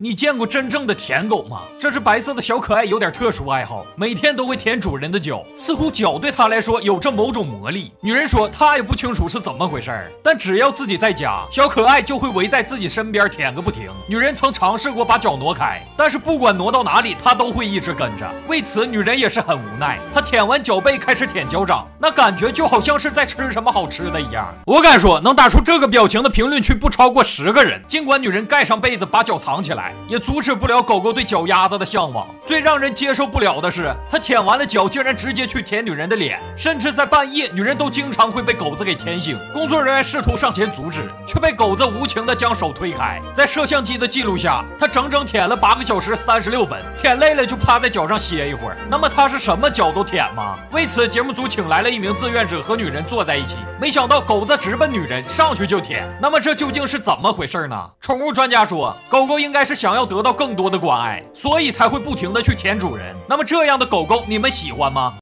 你见过真正的舔狗吗？这只白色的小可爱有点特殊爱好，每天都会舔主人的脚，似乎脚对它来说有着某种魔力。女人说她也不清楚是怎么回事儿，但只要自己在家，小可爱就会围在自己身边舔个不停。女人曾尝试过把脚挪开，但是不管挪到哪里，它都会一直跟着。为此，女人也是很无奈。她舔完脚背，开始舔脚掌，那感觉就好像是在吃什么好吃的一样。我敢说，能打出这个表情的评论区不超过十个人。尽管女人盖上被子把脚藏起来，也阻止不了狗狗对脚丫子的向往。最让人接受不了的是，它舔完了脚，竟然直接去舔女人的脸，甚至在半夜，女人都经常会被狗子给舔醒。工作人员试图上前阻止，却被狗子无情的将手推开。在摄像机的记录下，它整整舔了八个小时三十六分，舔累了就趴在脚上歇一会儿。那么它是什么脚都舔吗？为此，节目组请来了一名志愿者和女人坐在一起，没想到狗子直奔女人，上去就舔。那么这究竟是怎么回事呢？宠物专家说，狗狗应该是想要得到更多的关爱，所以才会不停的去舔主人。那么这样的狗狗，你们喜欢吗？